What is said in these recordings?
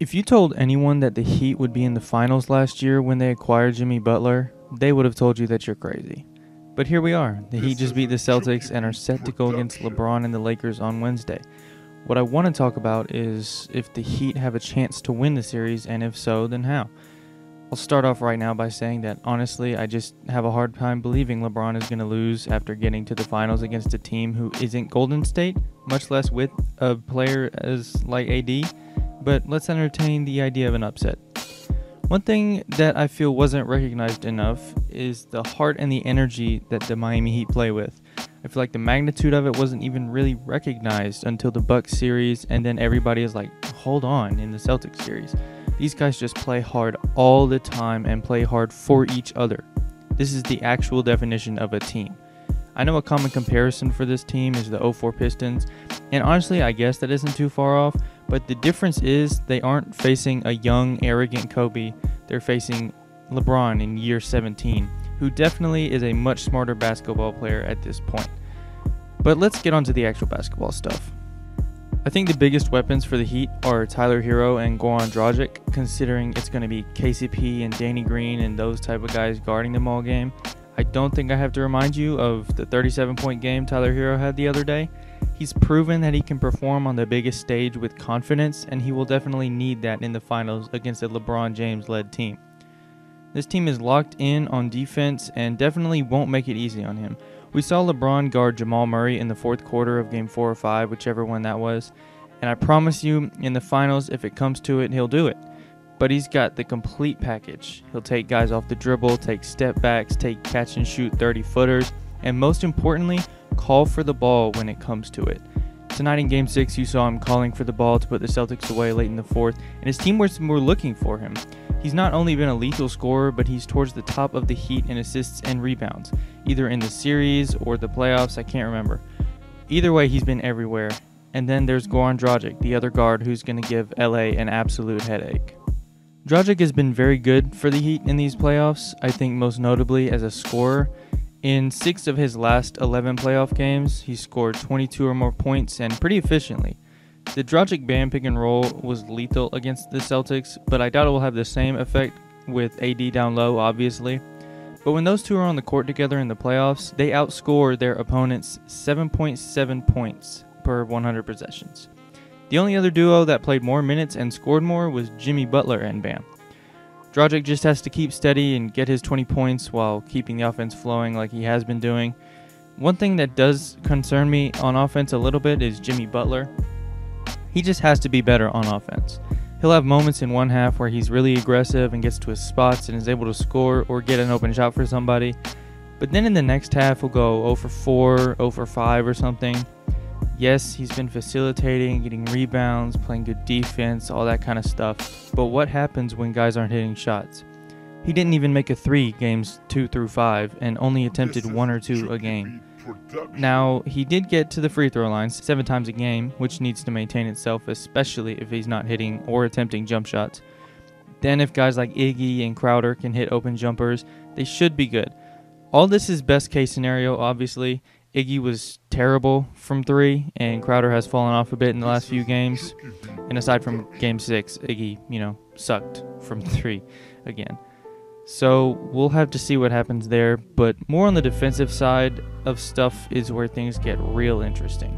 If you told anyone that the Heat would be in the finals last year when they acquired Jimmy Butler, they would have told you that you're crazy. But here we are. The Heat just beat the Celtics and are set to go against LeBron and the Lakers on Wednesday. What I want to talk about is if the Heat have a chance to win the series, and if so, then how. I'll start off right now by saying that honestly, I just have a hard time believing LeBron is going to lose after getting to the finals against a team who isn't Golden State, much less with a player as like AD but let's entertain the idea of an upset. One thing that I feel wasn't recognized enough is the heart and the energy that the Miami Heat play with. I feel like the magnitude of it wasn't even really recognized until the Bucks series, and then everybody is like, hold on, in the Celtics series. These guys just play hard all the time and play hard for each other. This is the actual definition of a team. I know a common comparison for this team is the 04 Pistons, and honestly, I guess that isn't too far off, but the difference is they aren't facing a young, arrogant Kobe, they're facing LeBron in year 17, who definitely is a much smarter basketball player at this point. But let's get on to the actual basketball stuff. I think the biggest weapons for the Heat are Tyler Herro and Goran Dragic, considering it's going to be KCP and Danny Green and those type of guys guarding them all game. I don't think I have to remind you of the 37 point game Tyler Herro had the other day. He's proven that he can perform on the biggest stage with confidence, and he will definitely need that in the finals against a LeBron James led team. This team is locked in on defense and definitely won't make it easy on him. We saw LeBron guard Jamal Murray in the fourth quarter of game 4 or 5, whichever one that was, and I promise you, in the finals, if it comes to it, he'll do it. But he's got the complete package. He'll take guys off the dribble, take step backs, take catch and shoot 30 footers, and most importantly, call for the ball when it comes to it. Tonight in Game 6, you saw him calling for the ball to put the Celtics away late in the fourth, and his team was more looking for him. He's not only been a lethal scorer, but he's towards the top of the Heat in assists and rebounds, either in the series or the playoffs, I can't remember. Either way, he's been everywhere. And then there's Goran Dragic, the other guard who's going to give LA an absolute headache. Dragic has been very good for the Heat in these playoffs, I think most notably as a scorer. In six of his last 11 playoff games, he scored 22 or more points and pretty efficiently. The Dragic Bam pick and roll was lethal against the Celtics, but I doubt it will have the same effect with AD down low, obviously. But when those two are on the court together in the playoffs, they outscore their opponents 7.7 points per 100 possessions. The only other duo that played more minutes and scored more was Jimmy Butler and Bam. Dragic just has to keep steady and get his 20 points while keeping the offense flowing like he has been doing. One thing that does concern me on offense a little bit is Jimmy Butler. He just has to be better on offense. He'll have moments in one half where he's really aggressive and gets to his spots and is able to score or get an open shot for somebody. But then in the next half, he'll go 0 for 4, 0 for 5 or something. Yes, he's been facilitating, getting rebounds, playing good defense, all that kind of stuff. But what happens when guys aren't hitting shots? He didn't even make a three games two through five and only attempted one or two a game. Now, he did get to the free throw line seven times a game, which needs to maintain itself, especially if he's not hitting or attempting jump shots. Then, if guys like Iggy and Crowder can hit open jumpers, they should be good. All this is best case scenario, obviously, Iggy was terrible from three, and Crowder has fallen off a bit in the last few games. And aside from game six, Iggy, you know, sucked from three again. So we'll have to see what happens there, but more on the defensive side of stuff is where things get real interesting.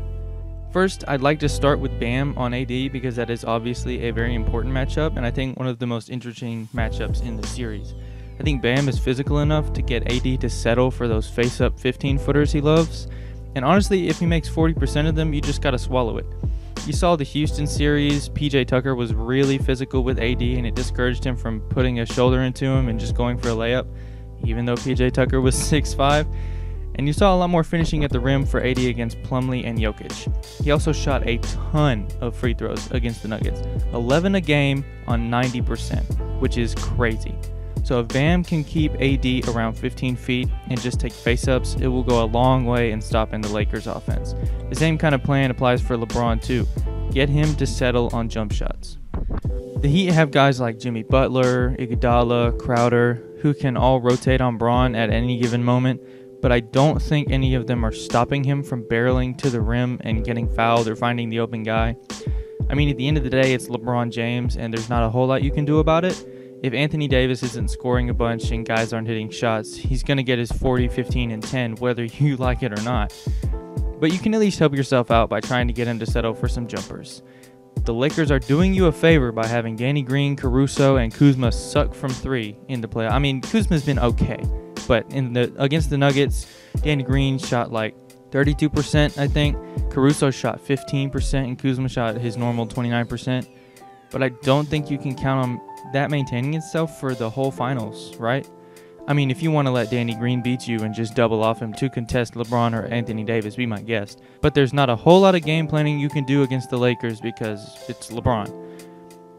First, I'd like to start with Bam on AD because that is obviously a very important matchup, and I think one of the most interesting matchups in the series. I think Bam is physical enough to get AD to settle for those face up 15 footers he loves. And honestly, if he makes 40% of them, you just gotta swallow it. You saw the Houston series, PJ Tucker was really physical with AD and it discouraged him from putting a shoulder into him and just going for a layup, even though PJ Tucker was 6'5. And you saw a lot more finishing at the rim for AD against Plumlee and Jokic. He also shot a ton of free throws against the Nuggets 11 a game on 90%, which is crazy. So if Bam can keep AD around 15 feet and just take face-ups, it will go a long way in stopping the Lakers offense. The same kind of plan applies for LeBron too. Get him to settle on jump shots. The Heat have guys like Jimmy Butler, Iguodala, Crowder, who can all rotate on Bron at any given moment, but I don't think any of them are stopping him from barreling to the rim and getting fouled or finding the open guy. I mean, at the end of the day, it's LeBron James, and there's not a whole lot you can do about it. If Anthony Davis isn't scoring a bunch and guys aren't hitting shots, he's going to get his 40, 15, and 10, whether you like it or not. But you can at least help yourself out by trying to get him to settle for some jumpers. The Lakers are doing you a favor by having Danny Green, Caruso, and Kuzma suck from three in the play. I mean, Kuzma's been okay, but in the against the Nuggets, Danny Green shot like 32%, I think. Caruso shot 15%, and Kuzma shot his normal 29%. But I don't think you can count on that maintaining itself for the whole finals, right? I mean, if you want to let Danny Green beat you and just double off him to contest LeBron or Anthony Davis, be my guest. But there's not a whole lot of game planning you can do against the Lakers because it's LeBron.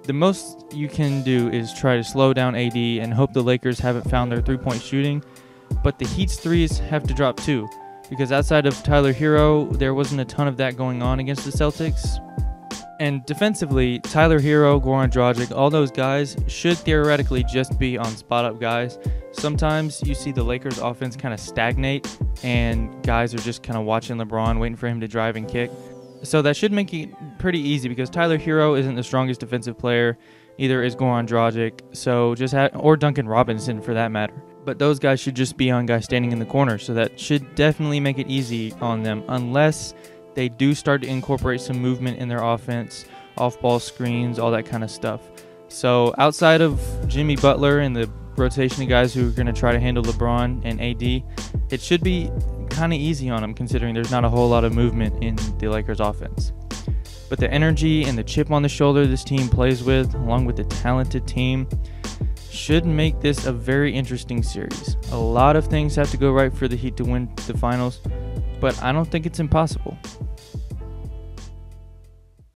The most you can do is try to slow down AD and hope the Lakers haven't found their three point shooting. But the Heat's threes have to drop too, because outside of Tyler Herro, there wasn't a ton of that going on against the Celtics. And defensively, Tyler Herro, Goran Dragic, all those guys should theoretically just be on spot up guys. Sometimes you see the Lakers offense kind of stagnate and guys are just kind of watching LeBron, waiting for him to drive and kick. So that should make it pretty easy because Tyler Herro isn't the strongest defensive player, either is Goran Dragic, so just ha- or Duncan Robinson for that matter. But those guys should just be on guys standing in the corner, so that should definitely make it easy on them unless they do start to incorporate some movement in their offense, off ball screens, all that kind of stuff. So outside of Jimmy Butler and the rotation of guys who are going to try to handle LeBron and AD, it should be kind of easy on them considering there's not a whole lot of movement in the Lakers offense. But the energy and the chip on the shoulder this team plays with, along with the talented team, should make this a very interesting series. A lot of things have to go right for the Heat to win the finals, but I don't think it's impossible.